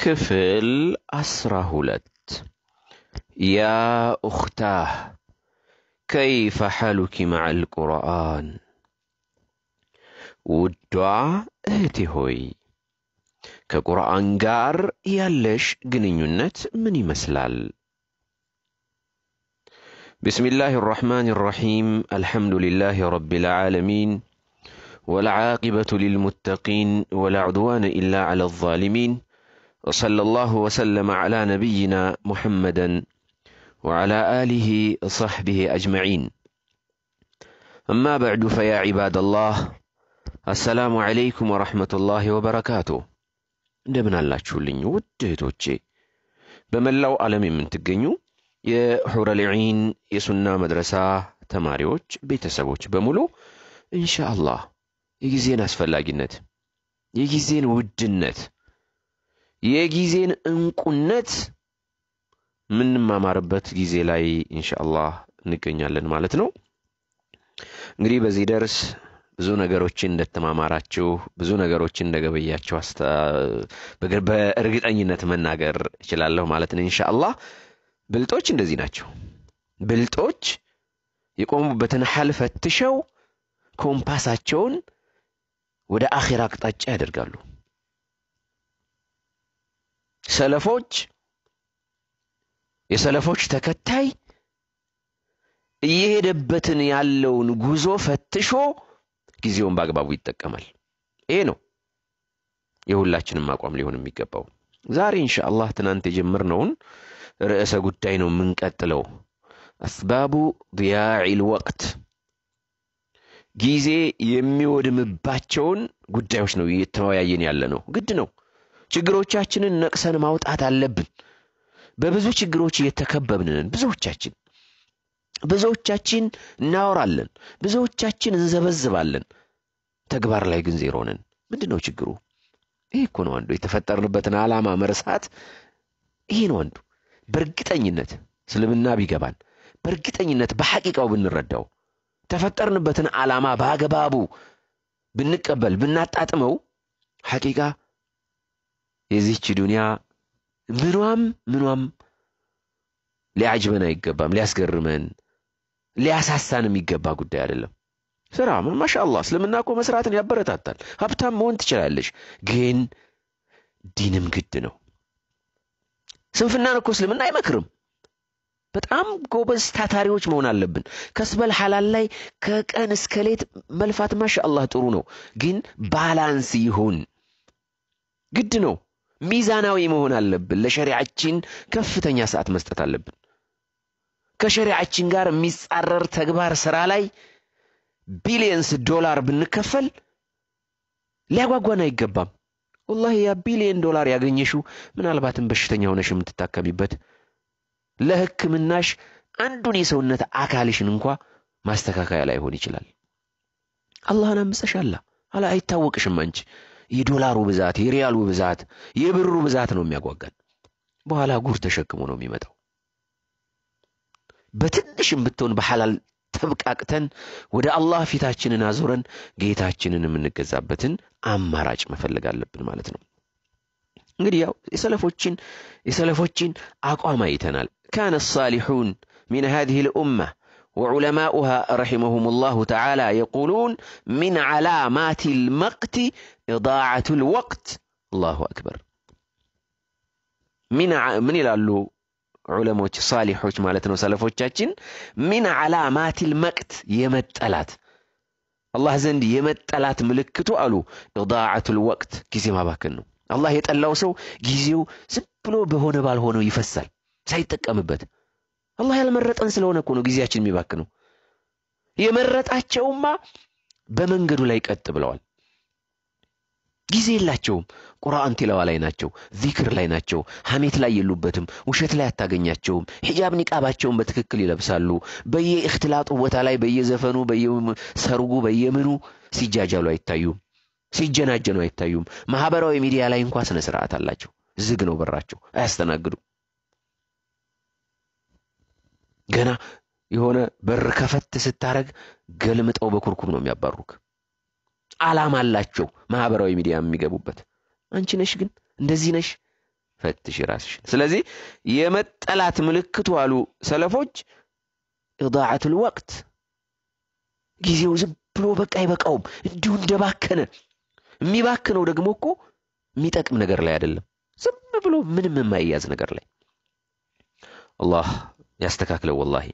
ክፍል አስራ ሁለት ያ ኡኽታህ ከይፈ ሐሉኪ መዐል ቁርአን ውዷ እህቴ ሆይ ከቁርአን ጋር ያለሽ ግንኙነት ምን ይመስላል? ቢስሚላህ አራሕማን አራሒም አልሐምዱሊላህ ረቢል ዓለሚን ወልዓቂበቱ ሊልሙተቂን ወላ ዑድዋነ ኢላ ዐላ ዛሊሚን وصلى الله وسلم على نبينا محمدا وعلى آله وصحبه أجمعين أما بعد فيا عباد الله السلام عليكم ورحمة الله وبركاته እንደምን አላችሁልኝ ውድ እህቶቼ በመላው ዓለም የምትገኙ የሑረል ዒን የሱና መድረሳ ተማሪዎች ቤተሰቦች በሙሉ ኢንሻአላህ የጊዜን አስፈላጊነት የጊዜን ውድነት የጊዜን እንቁነት የምንማማርበት ጊዜ ላይ ኢንሻአላህ እንገኛለን ማለት ነው። እንግዲህ በዚህ ደርስ ብዙ ነገሮችን እንደተማማራችሁ ብዙ ነገሮችን እንደገበያችሁ በእርግጠኝነት መናገር እችላለሁ ማለት ነው። ኢንሻአላህ ብልጦች እንደዚህ ናቸው። ብልጦች የቆሙበትን ሐል ፈትሸው ኮምፓሳቸውን ወደ አኼራ አቅጣጫ ያደርጋሉ። ሰለፎች የሰለፎች ተከታይ እየሄደበትን ያለውን ጉዞ ፈትሾ ጊዜውን በአግባቡ ይጠቀማል። ይሄ ነው የሁላችንም አቋም ሊሆን የሚገባው። ዛሬ ኢንሻአላህ ትናንት የጀመርነውን ርዕሰ ጉዳይ ነው የምንቀጥለው። አስባቡ ዲያዒል ወቅት ጊዜ የሚወድምባቸውን ጉዳዮች ነው እየተወያየን ያለ ነው። ግድ ነው። ችግሮቻችንን ነቅሰን ማውጣት አለብን። በብዙ ችግሮች እየተከበብን ብዙዎቻችን ብዙዎቻችን እናወራለን፣ ብዙዎቻችን እንዘበዝባለን። ተግባር ላይ ግን ዜሮ ነን። ምንድን ነው ችግሩ? ይህ እኮ ነው አንዱ የተፈጠርንበትን ዓላማ መርሳት። ይሄ ነው አንዱ። በእርግጠኝነት እስልምና ቢገባን፣ በእርግጠኝነት በሐቂቃው ብንረዳው፣ ተፈጠርንበትን ዓላማ በአግባቡ ብንቀበል፣ ብናጣጥመው ሐቂቃ የዚህች ዱንያ ምኗም ምኗም ሊያጅበን አይገባም፣ ሊያስገርመን ሊያሳሳን የሚገባ ጉዳይ አይደለም። ስራ ما شاء الله እስልምና እኮ መስራትን ያበረታታል። ሀብታም መሆን ትችላለች፣ ግን ዲንም ግድ ነው። ስንፍናን እኮ እስልምና አይመክርም። በጣም ጎበዝ ታታሪዎች መሆን አለብን። كسب الحلال ላይ ከቀን እስከ ሌት መልፋት ما شاء الله ጥሩ ነው፣ ግን balance ይሁን ግድ ነው። ሚዛናዊ መሆን አለብን። ለሸሪዓችን ከፍተኛ ሰዓት መስጠት አለብን። ከሸሪዓችን ጋር የሚጻረር ተግባር ስራ ላይ ቢሊየንስ ዶላር ብንከፈል ሊያጓጓን አይገባም። ወላሂ ያ ቢሊየን ዶላር ያገኘሽው ምናልባትም በሽተኛ ሆነሽ የምትታከሚበት ለሕክምናሽ አንዱን የሰውነት አካልሽን እንኳ ማስተካከያ ላይሆን ይችላል። አላህን አምፀሻላ አላ አይታወቅሽም አንቺ የዶላሩ ብዛት የሪያሉ ብዛት የብሩ ብዛት ነው የሚያጓጋን። በኋላ ጉር ተሸክሞ ነው የሚመጣው። በትንሽም ብትሆን በሐላል ተብቃቅተን ወደ አላህ ፊታችንን አዙረን ጌታችንን የምንገዛበትን አማራጭ መፈለግ አለብን ማለት ነው። እንግዲህ ያው የሰለፎችን የሰለፎችን አቋም አይተናል። ካነ ሳሊሑን ሚን ሃዚህ ልኡማ وعلماؤها رحمهم الله تعالى يقولون من علامات المقت إضاعة الوقت الله أكبر من ع... من يلالو ዑለሞች ሳሊሖች ማለት ነው ሰለፎቻችን? ሚን ዓላማቲል መቅት የመጠላት አላህ ዘንድ የመጠላት ምልክቱ አሉ። ኢዳዓቱል ወቅት ጊዜ ማባከን ነው። አላህ የጠላው ሰው ጊዜው ዝም ብሎ በሆነ ባልሆነው ይፈሳል ሳይጠቀምበት። አላህ ያልመረጠን ስለሆነ እኮ ነው ጊዜያችን የሚባክነው። የመረጣቸውማ በመንገዱ ላይ ቀጥ ብለዋል። ጊዜ የላቸውም። ቁርአን ቲላዋ ላይ ናቸው፣ ዚክር ላይ ናቸው፣ ሐሜት ላይ የሉበትም፣ ውሸት ላይ አታገኛቸውም። ሒጃብ ኒቃባቸውን በትክክል ይለብሳሉ። በየእክትላጡ ቦታ ላይ በየዘፈኑ፣ በየሰርጉ፣ በየምኑ ሲጃጃሉ አይታዩም፣ ሲጀናጀኑ አይታዩም። ማህበራዊ ሚዲያ ላይ እንኳ ስነ ስርዓት አላቸው። ዝግ ነው በራቸው፣ አያስተናግዱም። ገና የሆነ በር ከፈት ስታረግ ገልምጠው በኩርኩም ነው የሚያባሩክ። ዓላማ አላቸው ማህበራዊ ሚዲያ የሚገቡበት። አንቺ ነሽ ግን እንደዚህ ነሽ ፈትሽ ራስሽን። ስለዚህ የመጠላት ምልክቱ አሉ ሰለፎች ኢዳዓቱል ወቅት ጊዜው ዝም ብሎ በቃ አይበቃውም፣ እንዲሁ እንደባከነ። የሚባክነው ደግሞ እኮ የሚጠቅም ነገር ላይ አይደለም፣ ዝም ብሎ ምንም የማይያዝ ነገር ላይ አላህ يستكاكلوا والله.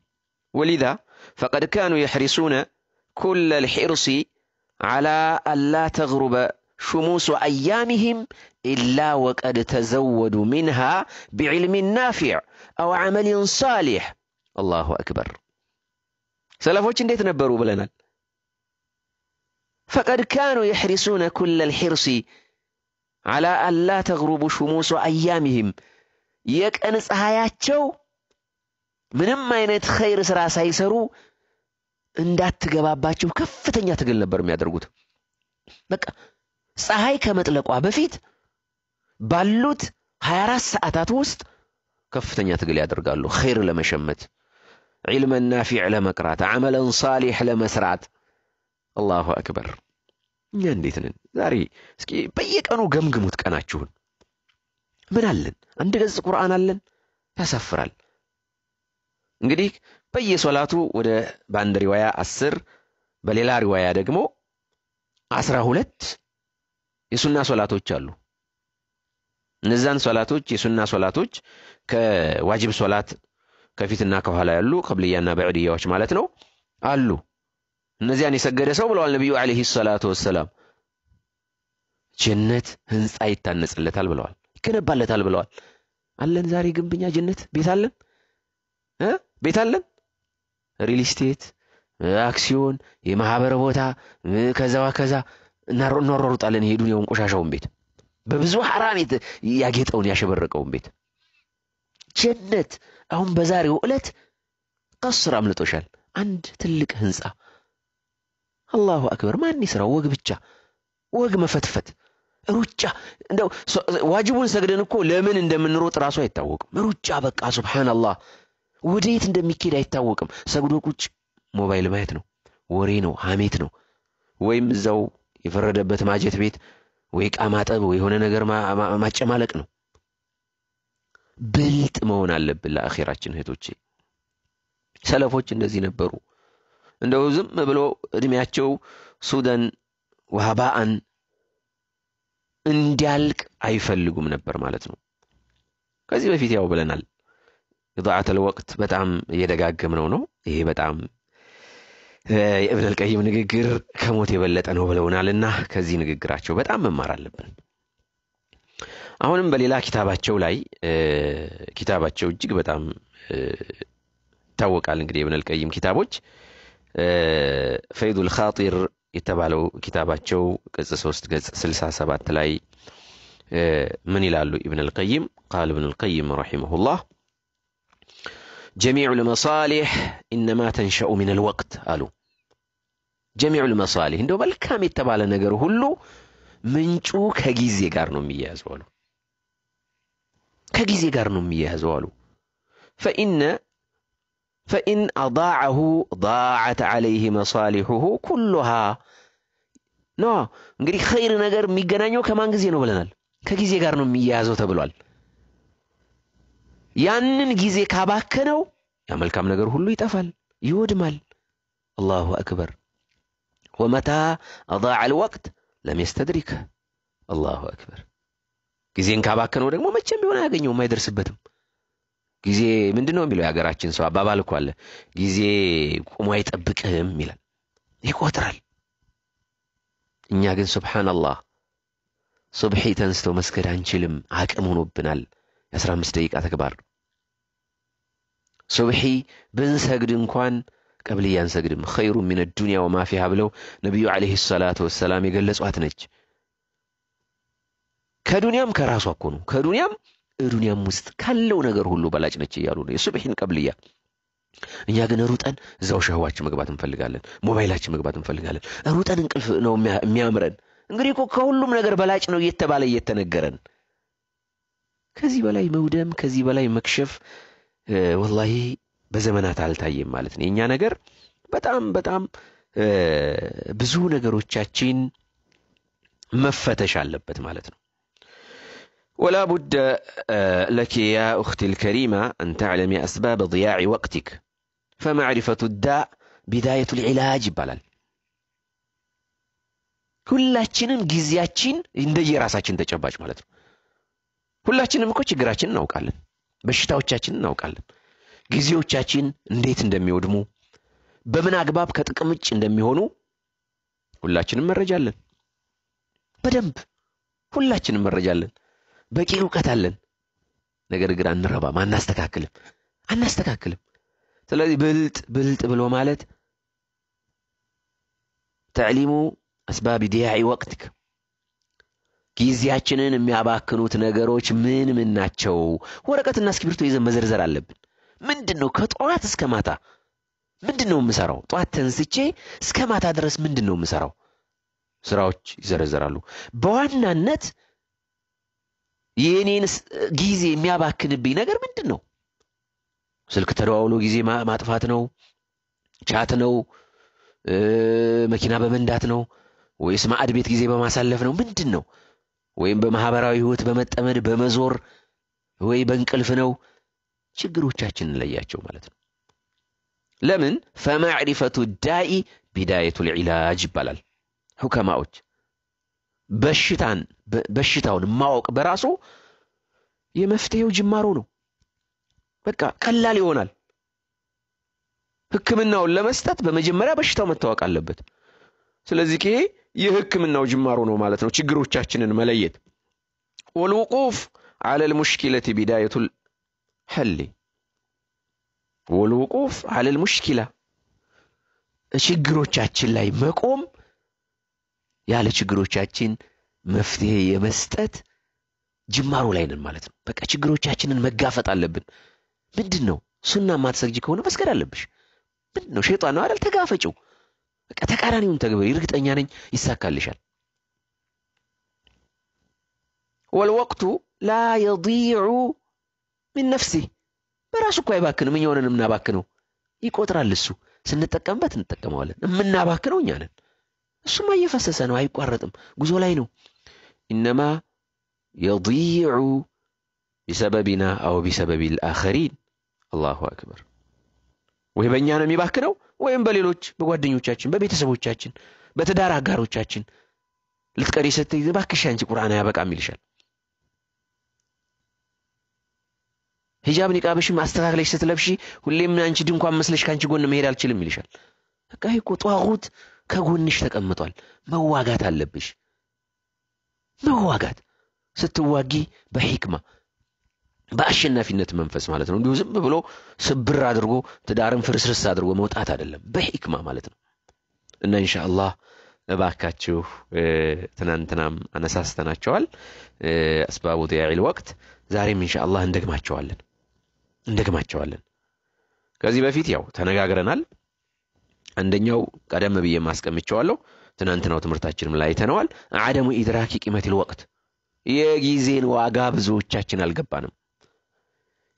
ولذا فقد كانوا يحرصون كل الحرص على ألا تغرب شموس أيامهم إلا وقد تزودوا منها بعلم نافع أو عمل صالح. الله أكبر. سلفوش إنديت نبروا بلنا. فقد كانوا يحرصون كل الحرص على ألا تغرب شموس أيامهم. يك أنس آياتشو ምንም አይነት ኸይር ሥራ ሳይሰሩ እንዳትገባባቸው ከፍተኛ ትግል ነበር የሚያደርጉት። በቃ ፀሐይ ከመጥለቋ በፊት ባሉት 24 ሰዓታት ውስጥ ከፍተኛ ትግል ያደርጋሉ። ኸይር ለመሸመት፣ ዒልመን ናፊዕ ለመቅራት፣ ዓመለን ሳሊሕ ለመስራት። አላሁ አክበር። እኛ እንዴት ነን ዛሬ? እስኪ በየቀኑ ገምግሙት ቀናችሁን። ምን አለን? አንድ ገጽ ቁርአን አለን? ያሳፍራል። እንግዲህ በየሶላቱ ወደ በአንድ ሪዋያ አስር በሌላ ሪዋያ ደግሞ አስራ ሁለት የሱና ሶላቶች አሉ። እነዛን ሶላቶች የሱና ሶላቶች ከዋጅብ ሶላት ከፊትና ከኋላ ያሉ ቀብልያና በዕድያዎች ማለት ነው አሉ። እነዚያን የሰገደ ሰው ብለዋል ነቢዩ ዓለይሂ ሰላቱ ወሰላም ጀነት ህንፃ ይታነጽለታል ብለዋል፣ ይገነባለታል ብለዋል። አለን ዛሬ ግንብኛ ጀነት ቤት አለን እ ቤት አለን ሪል ስቴት፣ አክሲዮን፣ የማህበር ቦታ ከዛዋ ከዛ እናሯሩጣለን። የሄዱን የውን ቆሻሻውን ቤት በብዙ ሐራም ያጌጠውን ያሸበረቀውን ቤት ጀነት አሁን በዛሬው ዕለት ቀስር አምልጦሻል። አንድ ትልቅ ህንፃ አላሁ አክበር። ማን ይስራው? ወግ ብቻ ወግ መፈትፈት፣ ሩጫ። እንደው ዋጅቡን ሰግደን እኮ ለምን እንደምንሮጥ ራሱ አይታወቅም። ሩጫ በቃ ሱብሓነላህ ወዴት እንደሚኬድ አይታወቅም። ሰግዶ ቁጭ ሞባይል ማየት ነው፣ ወሬ ነው፣ ሐሜት ነው፣ ወይም እዛው የፈረደበት ማጀት ቤት ወይ ዕቃ ማጠብ ወይ የሆነ ነገር ማጨማለቅ ነው። ብልጥ መሆን አለብን ለአኼራችን እህቶቼ። ሰለፎች እንደዚህ ነበሩ። እንደው ዝም ብሎ እድሜያቸው ሱደን ወሃባአን እንዲያልቅ አይፈልጉም ነበር ማለት ነው። ከዚህ በፊት ያው ብለናል። ኢዳዓተል ወቅት በጣም እየደጋገምነው ነው። ይሄ በጣም የእብነል ቀይም ንግግር ከሞት የበለጠ ነው ብለውናልና ከዚህ ንግግራቸው በጣም መማር አለብን። አሁንም በሌላ ኪታባቸው ላይ ኪታባቸው እጅግ በጣም ይታወቃል። እንግዲህ የእብነል ቀይም ኪታቦች ፈይዱል ኻጢር የተባለው ኪታባቸው ቅጽ ሶስት ገጽ ስልሳ ሰባት ላይ ምን ይላሉ? ኢብነል ቀይም ቃል ኢብነል ቀይም ረሒመሁላህ ጀሚዑል መሳሊሕ ኢነማ ተንሸኡ ሚነል ወቅት አሉ። ጀሚዑል መሳሊሕ እንደው መልካም የተባለ ነገር ሁሉ ምንጩ ከጊዜ ጋር ነው የሚያያዘው አሉ። ከጊዜ ጋር ነው የሚያያዘው አሉ። ፈኢነ ፈኢን አዳዐሁ ዳዐት ዐለይህ መሳሊሑሁ ኩሉሃ ነ እንግዲህ ኸይር ነገር የሚገናኘው ከማን ጊዜ ነው ብለናል? ከጊዜ ጋር ነው የሚያያዘው ተብሏል። ያንን ጊዜ ካባከነው ያ መልካም ነገር ሁሉ ይጠፋል፣ ይወድማል። አላሁ አክበር። ወመታ አዳዐል ወቅት ለም የስተድሪከ አላሁ አክበር። ጊዜን ካባከነው ደግሞ መቼም ቢሆን አያገኘውም፣ አይደርስበትም። ጊዜ ምንድን ነው የሚለው የሀገራችን ሰው አባባል እኮ አለ። ጊዜ ቁሞ አይጠብቅህም ይላል፣ ይቆጥራል። እኛ ግን ሱብሓነላህ ሱብሒ ተንስተው መስገድ አንችልም፣ አቅም ሆኖብናል። የአስራ አምስት ደቂቃ ተግባር ሱብሒ ብንሰግድ እንኳን ቀብልያ አንሰግድም። ኸይሩ ሚነ ዱንያ ወማ ፊሃ ብለው ነቢዩ ዓለይሂ ሰላቱ ወሰላም የገለጿት ነች። ከዱንያም ከራሷ እኮ ነው ከዱንያም ዱንያም ውስጥ ካለው ነገር ሁሉ በላጭ ነች እያሉ ነው የሱብሒን ቀብልያ። እኛ ግን ሩጠን እዛው ሸህዋችን መግባት እንፈልጋለን፣ ሞባይላችን መግባት እንፈልጋለን። ሩጠን እንቅልፍ ነው የሚያምረን። እንግዲህ እኮ ከሁሉም ነገር በላጭ ነው እየተባለ እየተነገረን ከዚህ በላይ መውደም ከዚህ በላይ መክሸፍ ወላሂ በዘመናት አልታየም ማለት ነው። የእኛ ነገር በጣም በጣም ብዙ ነገሮቻችን መፈተሽ አለበት ማለት ነው። ወላ ቡደ ለኪ ያ ኡኽቲ ልከሪማ አን አስባብ ضያዕ ወቅቲክ ፈማዕሪፈቱ ዳእ ቢዳየቱ ልዕላጅ ይባላል። ሁላችንም ጊዜያችን እንደየራሳችን ተጨባጭ ማለት ነው። ሁላችንም እኮ ችግራችን እናውቃለን። በሽታዎቻችንን እናውቃለን። ጊዜዎቻችን እንዴት እንደሚወድሙ በምን አግባብ ከጥቅም ውጭ እንደሚሆኑ ሁላችንም መረጃ አለን። በደንብ ሁላችንም መረጃ በቂ እውቀት አለን። ነገር ግን አንረባም አናስተካክልም አናስተካክልም። ስለዚህ ብልጥ ብልጥ ብሎ ማለት ተዕሊሙ አስባብ ዲያዒ ወቅትክ ጊዜያችንን የሚያባክኑት ነገሮች ምን ምን ናቸው? ወረቀትና እስክሪብቶ ይዘን መዘርዘር አለብን። ምንድን ነው ከጠዋት እስከ ማታ ምንድን ነው የምሰራው? ጠዋት ተንስቼ እስከ ማታ ድረስ ምንድን ነው የምሰራው? ስራዎች ይዘረዘራሉ። በዋናነት የእኔን ጊዜ የሚያባክንብኝ ነገር ምንድን ነው ስልክ ተደዋውሎ ጊዜ ማጥፋት ነው? ቻት ነው? መኪና በመንዳት ነው? ወይስ ማዕድ ቤት ጊዜ በማሳለፍ ነው? ምንድን ነው ወይም በማህበራዊ ህይወት በመጠመድ በመዞር ወይ በእንቅልፍ ነው። ችግሮቻችን እንለያቸው ማለት ነው። ለምን? ፈማዕሪፈቱ ዳኢ ቢዳየቱ ልዒላጅ ይባላል። ሁከማዎች በሽታን በሽታውን ማወቅ በራሱ የመፍትሄው ጅማሮ ነው። በቃ ቀላል ይሆናል። ህክምናውን ለመስጠት በመጀመሪያ በሽታው መታወቅ አለበት። ስለዚህ የህክምናው ጅማሮ ነው ማለት ነው። ችግሮቻችንን መለየት ወልውቁፍ አለል ሙሽኪለት ቢዳየቱል ሐሊ ወልውቁፍ አለል ሙሽኪላ ችግሮቻችን ላይ መቆም ያለ ችግሮቻችን መፍትሄ የመስጠት ጅማሮ ላይ ነን ማለት ነው። በቃ ችግሮቻችንን መጋፈጥ አለብን። ምንድን ነው ሱና ማትሰግጂ ከሆነ መስገድ አለብሽ። ምንድን ነው ሸይጣን ነው አይደል? ተጋፈጭው። በቃ ተቃራኒውን ተግበሪ እርግጠኛ ነኝ ይሳካልሻል። ወልወቅቱ ላ የዲዑ ሚን ነፍሲ በራሱ እኮ አይባክንም እኛውንን የምናባክነው ይቆጥራል እሱ። ስንጠቀምበት እንጠቀመዋለን። የምናባክነው እኛ ነን። እሱማ እየፈሰሰ ነው አይቋረጥም። ጉዞ ላይ ነው። ኢነማ የዲዑ ቢሰበቢና አው ቢሰበቢ ልአኸሪን አላሁ አክበር። ወይ በእኛ ነው የሚባክነው ወይም በሌሎች በጓደኞቻችን በቤተሰቦቻችን በትዳር አጋሮቻችን ልትቀሪ ስትይ እባክሽ አንቺ ቁርአን አያበቃም ይልሻል። ሂጃብ ኒቃብሽም አስተካክለሽ ስትለብሺ ሁሌም አንቺ ድንኳን መስለሽ ከአንቺ ጎን መሄድ አልችልም ይልሻል። በቃ እኮ ጧጉት ከጎንሽ ተቀምጧል። መዋጋት አለብሽ። መዋጋት ስትዋጊ በሂክማ በአሸናፊነት መንፈስ ማለት ነው። እንዲሁ ዝም ብሎ ስብር አድርጎ ትዳርን ፍርስርስ አድርጎ መውጣት አይደለም በሂክማ ማለት ነው። እና ኢንሻአላህ እባካችሁ ትናንትናም አነሳስተናቸዋል። አስባቡ ዲያዒል ወቅት ዛሬም ኢንሻአላህ እንደግማቸዋለን እንደግማቸዋለን። ከዚህ በፊት ያው ተነጋግረናል። አንደኛው ቀደም ብዬ ማስቀምጨዋለሁ። ትናንትናው ትምህርታችንም ላይ አይተነዋል። አደሙ ኢድራኪ ቂመቲል ወቅት። የጊዜን ዋጋ ብዙዎቻችን አልገባንም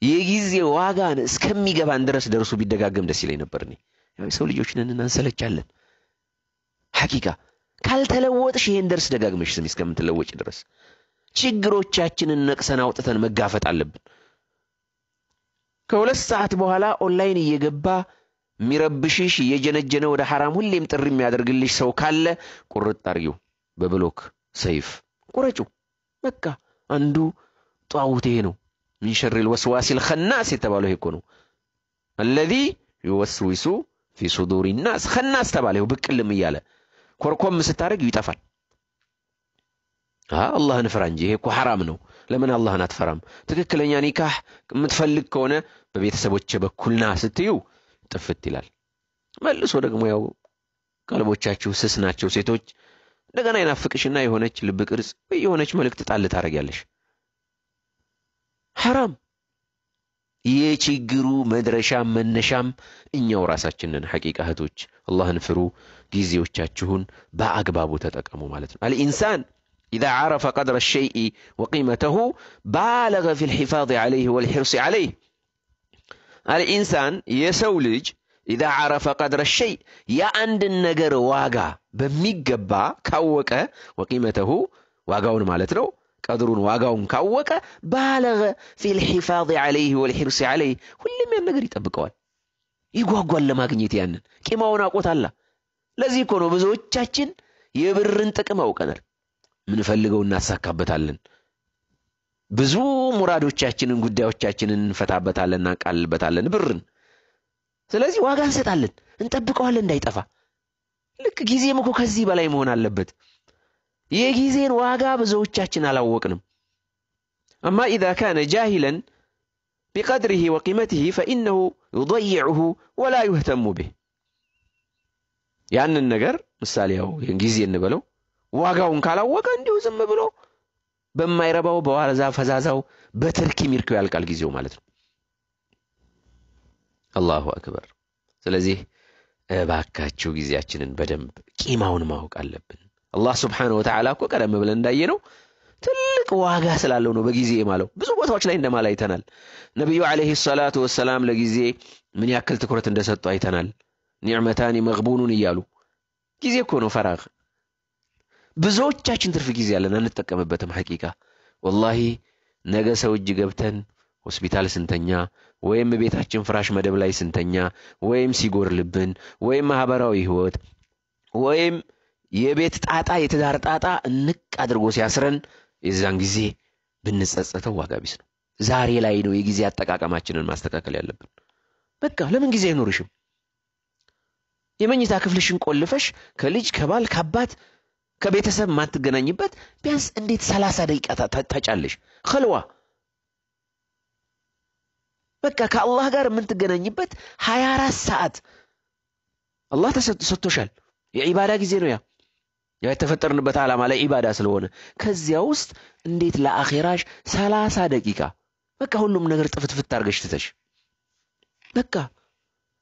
የጊዜ ዋጋን እስከሚገባን ድረስ ደርሶ ቢደጋገም ደስ ይለኝ ነበር እኔ። ሰው ልጆች ነን እናንሰለቻለን። حقيقة ካልተለወጥሽ ይሄን درس ደጋግመሽ ስሚ እስከምትለወጭ ድረስ። ችግሮቻችንን ነቅሰን አውጥተን መጋፈጥ አለብን። ከሁለት ሰዓት በኋላ ኦንላይን እየገባ የሚረብሽሽ እየጀነጀነ ወደ ሐራም ሁሌም ጥሪ የሚያደርግልሽ ሰው ካለ ቁርጥ አርጊው በ block ሰይፍ ቁረጩ በቃ አንዱ ጧውት ይሄ ነው من شر الوسواس الخناس የተባለው እኮ ነው። الذي يوسوس في صدور الناس خناس ተባለ ይኸው ብቅልም እያለ። ኮርኮም ስታደርግ ይጠፋል። አላህን ፍራ እንጂ ይሄ እኮ ሐራም ነው። ለምን አላህን አትፈራም? ትክክለኛ ኒካህ የምትፈልግ ከሆነ በቤተሰቦች በኩልና ስትዩ ጥፍት ይላል። መልሶ ደግሞ ያው ቀልቦቻችሁ ስስ ናቸው ሴቶች እንደገና ይናፍቅሽና የሆነች ልብ ቅርጽ የሆነች መልእክት ጣል ታደርጊያለሽ ሐራም። የችግሩ መድረሻም መነሻም እኛው ራሳችንን። ሐቂቃ እህቶች አላህን ፍሩ፣ ጊዜዎቻችሁን በአግባቡ ተጠቀሙ ማለት ነው። አልኢንሳን ኢዛ ዓረፈ ቀድረ ሸይኢ ወቂመተሁ ባለገ ፊል ሒፋዝ ዓለይህ ወልሒርሲ ዓለይህ። አልኢንሳን የሰው ልጅ ኢዛ ዓረፈ ቀድረ ሸይ የአንድን ነገር ዋጋ በሚገባ ካወቀ ወቂመተሁ ዋጋውን ማለት ነው ቀድሩን ዋጋውን ካወቀ ባለገ ፊል ሒፋዝ ዐለይህ ወልሒርሲ ዐለይህ ሁሌም ያን ነገር ይጠብቀዋል፣ ይጓጓል ለማግኘት ያንን ቂማውን አቆታላ። ለዚህ እኮ ነው ብዙዎቻችን የብርን ጥቅም አውቀናል፣ ምንፈልገው እናሳካበታለን፣ ብዙ ሙራዶቻችንን ጉዳዮቻችንን እንፈታበታለን፣ እናቃልበታለን ብርን። ስለዚህ ዋጋ እንሰጣለን፣ እንጠብቀዋለን እንዳይጠፋ። ልክ ጊዜም እኮ ከዚህ በላይ መሆን አለበት። የጊዜን ዋጋ ብዙዎቻችን አላወቅንም። አማ ኢዛ ካነ ጃሂለን ቢቀድሪሂ ወቂመቲሂ ፈኢነሁ ዩضይዑሁ ወላ ዩህተሙ ብህ። ያንን ነገር ምሳሌ ያው ጊዜ እንበለው ዋጋውን ካላወቀ እንዲሁ ዝም ብሎ በማይረባው በዋዛ ፈዛዛው በትርኪ ሚርኪው ያልቃል ጊዜው ማለት ነው። አላሁ አክበር። ስለዚህ እባካችሁ ጊዜያችንን በደንብ ቂማውን ማወቅ አለብን። አላህ ስብሓነሁ ወተዓላ እኮ ቀደም ብለን እንዳየነው ትልቅ ዋጋ ስላለው ነው በጊዜ የማለው። ብዙ ቦታዎች ላይ እንደማል አይተናል። ነቢዩ ዓለይሂ ሰላቱ ወሰላም ለጊዜ ምን ያክል ትኩረት እንደሰጡ አይተናል። ኒዕመታኒ መግቡኑን እያሉ ጊዜ እኮ ነው ፈራግ። ብዙዎቻችን ትርፍ ጊዜ ያለን አንጠቀምበትም። ሐቂቃ ወላሂ ነገ ሰው እጅ ገብተን ሆስፒታል ስንተኛ ወይም ቤታችን ፍራሽ መደብ ላይ ስንተኛ ወይም ሲጎርልብን ወይም ማህበራዊ ህይወት ወይም የቤት ጣጣ የትዳር ጣጣ እንቅ አድርጎ ሲያስረን የዛን ጊዜ ብንጸጸተው ዋጋ ቢስ ነው። ዛሬ ላይ ነው የጊዜ አጠቃቀማችንን ማስተካከል ያለብን። በቃ ለምን ጊዜ አይኖርሽም? የመኝታ ክፍልሽን ቆልፈሽ ከልጅ ከባል ከአባት ከቤተሰብ ማትገናኝበት ቢያንስ እንዴት ሰላሳ ደቂቃ ታጫለሽ? ከልዋ በቃ ከአላህ ጋር የምትገናኝበት ሀያ አራት ሰዓት አላህ ተሰጥቶሻል። የዒባዳ ጊዜ ነው ያ ያ የተፈጠርንበት ዓላማ ላይ ዒባዳ ስለሆነ ከዚያ ውስጥ እንዴት ለአኼራሽ ሰላሳ ደቂቃ በቃ ሁሉም ነገር ጥፍትፍት አድርገሽ ትተሽ በቃ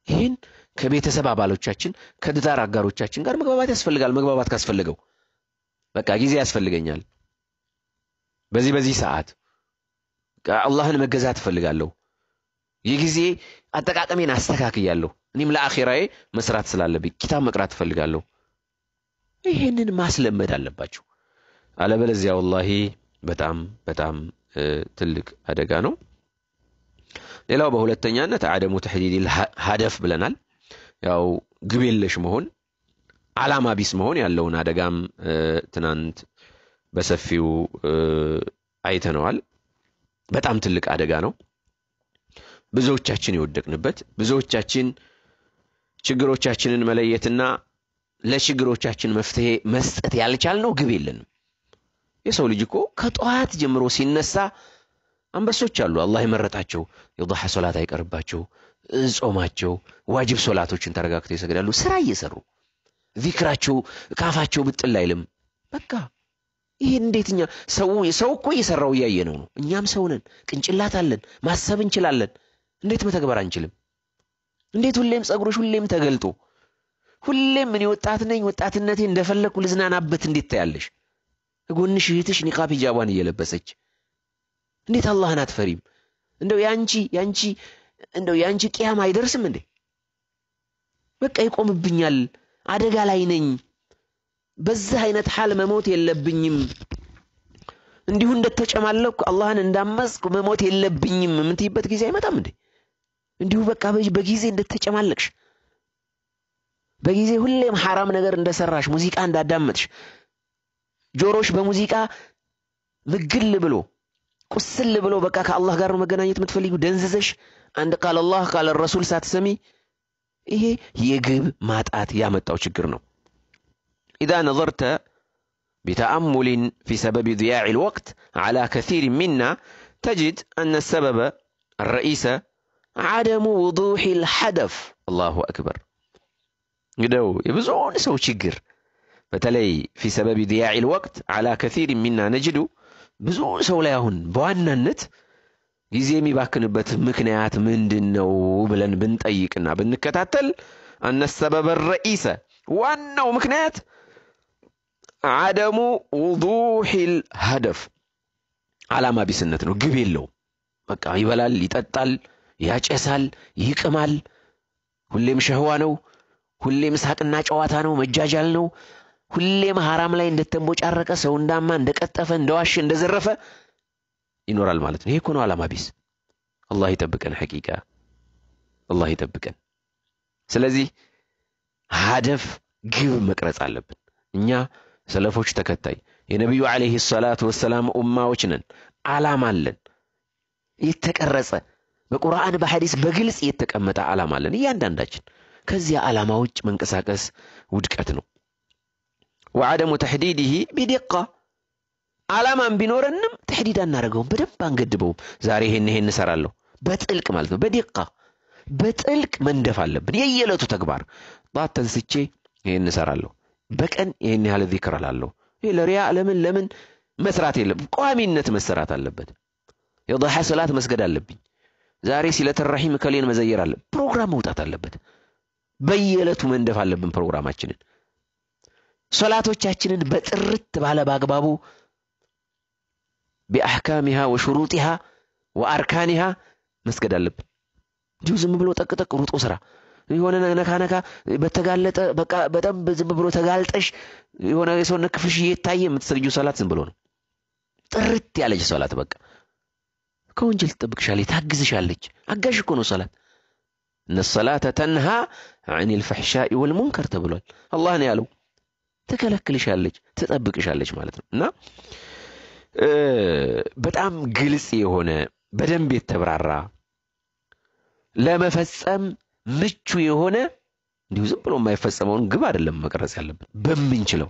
ይህን ከቤተሰብ አባሎቻችን ከትዳር አጋሮቻችን ጋር መግባባት ያስፈልጋል። መግባባት ካስፈልገው በቃ ጊዜ ያስፈልገኛል። በዚህ በዚህ ሰዓት አላህን መገዛት እፈልጋለሁ። የጊዜ አጠቃቀሜን አስተካክያለሁ። እኔም ለአኼራዬ መስራት ስላለብኝ ኪታብ መቅራት እፈልጋለሁ። ይሄንን ማስለመድ አለባችሁ። አለበለዚያ ወላሂ በጣም በጣም ትልቅ አደጋ ነው። ሌላው በሁለተኛነት አደሙ ተሕዲድ ሀደፍ ብለናል። ያው ግብ የለሽ መሆን፣ ዓላማ ቢስ መሆን ያለውን አደጋም ትናንት በሰፊው አይተነዋል። በጣም ትልቅ አደጋ ነው። ብዙዎቻችን የወደቅንበት ብዙዎቻችን ችግሮቻችንን መለየትና ለችግሮቻችን መፍትሄ መስጠት ያልቻልነው ግብ የለንም። የሰው ልጅ እኮ ከጠዋት ጀምሮ ሲነሳ አንበሶች አሉ፣ አላህ የመረጣቸው የዱሓ ሶላት አይቀርባቸው፣ ጾማቸው፣ ዋጅብ ሶላቶችን ተረጋግተው ይሰግዳሉ፣ ስራ እየሰሩ ዚክራቸው ካፋቸው ብጥል አይልም። በቃ ይህ እንዴት እኛ ሰው ሰው እኮ እየሰራው እያየ ነው ነው። እኛም ሰው ነን፣ ቅንጭላት አለን፣ ማሰብ እንችላለን። እንዴት መተግበር አንችልም? እንዴት ሁሌም ጸጉሮች ሁሌም ተገልጦ ሁሌም እኔ ወጣት ነኝ ወጣትነቴ እንደፈለግኩ ልዝናናበት እንዴት ታያለሽ? ጎንሽ እህትሽ ኒቃብ ሂጃቧን እየለበሰች እንዴት አላህን አትፈሪም? እንደው ያንቺ ያንቺ እንደው ያንቺ ቅያም አይደርስም እንዴ? በቃ ይቆምብኛል፣ አደጋ ላይ ነኝ፣ በዚህ አይነት ሐል መሞት የለብኝም፣ እንዲሁ እንደተጨማለኩ አላህን እንዳመጽኩ መሞት የለብኝም የምትይበት ጊዜ አይመጣም እንዴ? እንዲሁ በቃ በጊዜ እንደተጨማለቅሽ በጊዜ ሁሌም ሐራም ነገር እንደሰራሽ ሙዚቃ እንዳዳመጥሽ ጆሮሽ በሙዚቃ ብግል ብሎ ቁስል ብሎ በቃ ከአላህ ጋር መገናኘት የምትፈልጊ ደንዝዘሽ አንድ ቃል አላህ ቃል ረሱል ሳትሰሚ ይሄ የግብ ማጣት ያመጣው ችግር ነው። ኢዛ ነዘርተ ቢተአሙሊን ፊ ሰበቢ ضያዕ ልወቅት ዓላ ከሲር ሚና ተጅድ አነ ሰበበ الرئيس عدم وضوح الحدف الله أكبر እንግዲው የብዙውን ሰው ችግር በተለይ ፊ ሰበብ ضያዕ ልወቅት ዓላ ከሲር ሚና ነጅዱ ብዙ ሰው ላይ አሁን በዋናነት ጊዜ የሚባክንበት ምክንያት ምንድን ነው ብለን ብንጠይቅና ብንከታተል አነ ሰበበ ረኢሰ ዋናው ምክንያት አደሙ ውዱሕ ልሀደፍ ዓላማ ቢስነት ነው። ግብ የለውም። በቃ ይበላል፣ ይጠጣል፣ ያጨሳል፣ ይቅማል። ሁሌም ሸህዋ ነው። ሁሌም ሳቅና ጨዋታ ነው፣ መጃጃል ነው። ሁሌም ሐራም ላይ እንደተንቦጫረቀ ሰው እንዳማ እንደቀጠፈ እንደዋሸ እንደዘረፈ ይኖራል ማለት ነው። ይሄ እኮ ነው ዓላማ ቢስ። አላህ ይጠብቀን፣ ሐቂቃ አላህ ይጠብቀን። ስለዚህ ሀደፍ ግብ መቅረጽ አለብን። እኛ ሰለፎች ተከታይ የነቢዩ ዓለይሂ ሰላቱ ወሰላም ኡማዎች ነን። ዓላማ አለን፣ የተቀረጸ በቁርአን በሐዲስ በግልጽ የተቀመጠ ዓላማ አለን እያንዳንዳችን። ከዚያ ዓላማ ውጭ መንቀሳቀስ ውድቀት ነው። ወዓደሙ ተሕዲድህ ቢዲቃ ዓላማም ቢኖረንም ተሕዲድ አናደርገውም፣ በደንብ አንገድበውም። ዛሬ ይሄን ይሄን እንሰራለሁ በጥልቅ ማለት ነው። በዲቃ በጥልቅ መንደፍ አለብን። የየዕለቱ ተግባር ጧት ተንስቼ ይሄን እንሰራለሁ፣ በቀን ይሄን ያህል ዚክር እላለሁ። ይሄ ለሪያ ለምን ለምን መስራት የለም። ቋሚነት መሰራት አለበት። የዱሓ ሰላት መስገድ አለብኝ። ዛሬ ሲለተራሒም ከሌን መዘየር አለ። ፕሮግራም መውጣት አለበት። በየዕለቱ መንደፍ አለብን ፕሮግራማችንን። ሶላቶቻችንን በጥርት ባለ በአግባቡ ቢአሕካሚሃ ወሹሩጢሃ ወአርካኒሃ መስገድ አለብን። እንዲሁ ዝም ብሎ ጠቅጠቅ ሩጦ ስራ የሆነ ነካ ነካ በተጋለጠ በቃ በጣም ዝም ብሎ ተጋልጠሽ የሆነ የሰውነት ክፍልሽ እየታየ የምትሰግጂው ሰላት ዝም ብሎ ነው። ጥርት ያለች ሰላት በቃ ከወንጀል ትጠብቅሻለች፣ ታግዝሻለች። አጋዥ እኮ ነው ሰላት። እነ ሰላተ ተንሃ አኒል ፈሕሻኢ ወልሙንከር ተብሏል። አላህ ነው ያለው። ትከለክልሻለች፣ ትጠብቅሻለች ማለት ነው እና በጣም ግልጽ የሆነ በደንብ የተብራራ ለመፈጸም ምቹ የሆነ እንዲሁ ዝም ብሎ የማይፈጸመውን ግብ አይደለም መቅረጽ ያለብን በምንችለው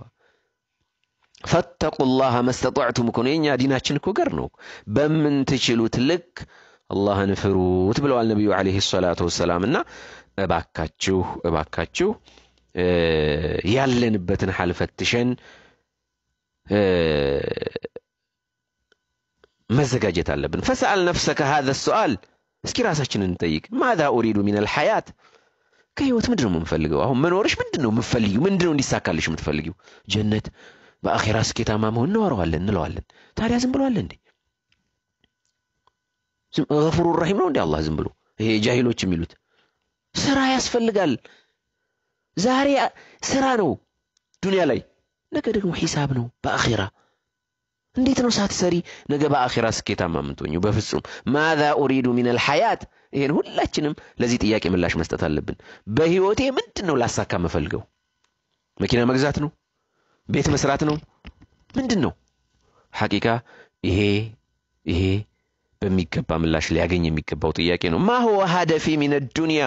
ፈተቁላህ መስተጧዕቱም እኮ ነው የእኛ ዲናችን እኮ ገር ነው በምንትችሉት ልክ አላህን ፍሩት ብለዋል ነቢዩ ዓለይሂ ሰላቱ ወሰላም። እና እባካችሁ እባካችሁ ያለንበትን ሐል ፈትሸን መዘጋጀት አለብን። ፈሰአል ነፍሰከ ሀዘ ሱአል። እስኪ ራሳችንን እንጠይቅ። ማዛ ኡሪዱ ሚን አልሐያት ከህይወት ምንድን ነው የምንፈልገው? አሁን መኖርሽ ምንድን ነው የምትፈልጊው? ምንድን ነው እንዲሳካልሽ የምትፈልጊው? ጀነት በአኼራ ስኬታማ መሆን እናወረዋለን እንለዋለን። ታዲያ ዝም ብሏል እንዴ ገፉሩ ረሂም ነው እንዴ አላህ ዝም ብሎ ይሄ ጃሂሎች የሚሉት ስራ ያስፈልጋል ዛሬ ስራ ነው ዱንያ ላይ ነገ ደግሞ ሂሳብ ነው በአኼራ እንዴት ነው ሳትሰሪ ነገ በአኼራ ስኬታማ የምትሆኘው? በፍጹም ማዛ ኡሪዱ ሚን አልሐያት። ይሄን ሁላችንም ለዚህ ጥያቄ ምላሽ መስጠት አለብን። በህይወቴ ምንድን ነው ላሳካ የምፈልገው? መኪና መግዛት ነው? ቤት መስራት ነው? ምንድን ነው? ሐቂቃ ይሄ ይሄ በሚገባ ምላሽ ሊያገኝ የሚገባው ጥያቄ ነው። ማ ሁወ ሀደፊ ሚን ዱንያ፣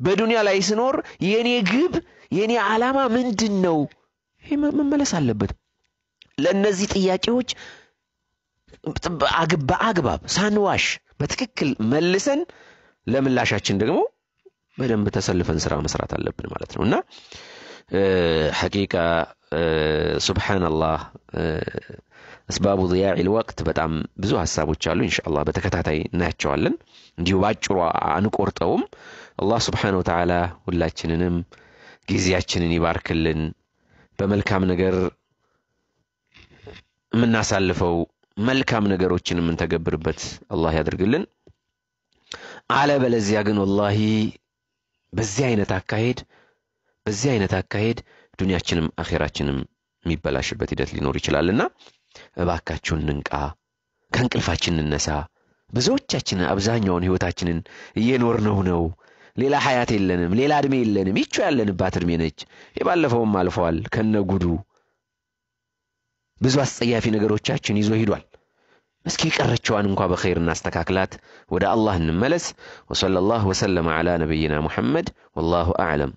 በዱንያ ላይ ስኖር የኔ ግብ የኔ ዓላማ ምንድን ነው? መመለስ አለበት። ለእነዚህ ጥያቄዎች በአግባብ ሳንዋሽ በትክክል መልሰን ለምላሻችን ደግሞ በደንብ ተሰልፈን ስራ መስራት አለብን ማለት ነው እና ሐቂቃ ሱብሓነላህ እስባቡ ضያዕ ወቅት በጣም ብዙ ሀሳቦች አሉ። ኢንሻአላህ በተከታታይ እናያቸዋለን። እንዲሁ ባጭሩ አንቆርጠውም። አላህ ስብሓነሁ ወተዓላ ሁላችንንም ጊዜያችንን ይባርክልን በመልካም ነገር የምናሳልፈው መልካም ነገሮችን የምንተገብርበት አላህ ያድርግልን። አለበለዚያ ግን ወላሂ በዚህ አይነት አካሄድ በዚህ አይነት አካሄድ ዱንያችንም አኼራችንም የሚበላሽበት ሂደት ሊኖር ይችላልና እባካችሁን ንንቃ፣ ከእንቅልፋችን እንነሳ። ብዙዎቻችን አብዛኛውን ህይወታችንን እየኖርነው ነው። ሌላ ሀያት የለንም፣ ሌላ እድሜ የለንም። ይቹ ያለንባት እድሜ ነች። የባለፈውም አልፈዋል ከነጉዱ ብዙ አስጸያፊ ነገሮቻችን ይዞ ሂዷል። እስኪ ቀረችዋን እንኳ በኸይር እናስተካክላት፣ ወደ አላህ እንመለስ። ወሰለላሁ ወሰለመ ዐላ ነቢይና ሙሐመድ ወላሁ አዕለም።